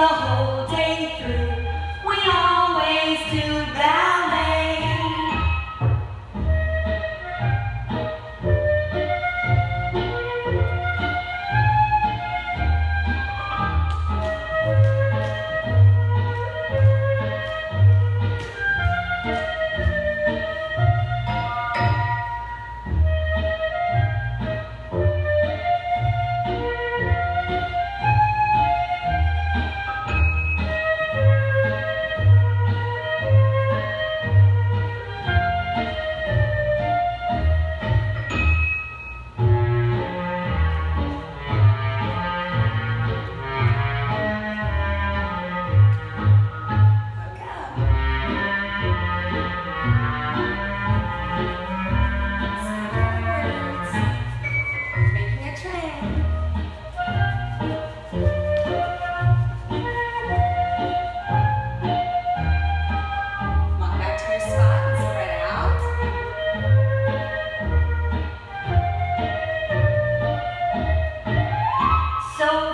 So don't buy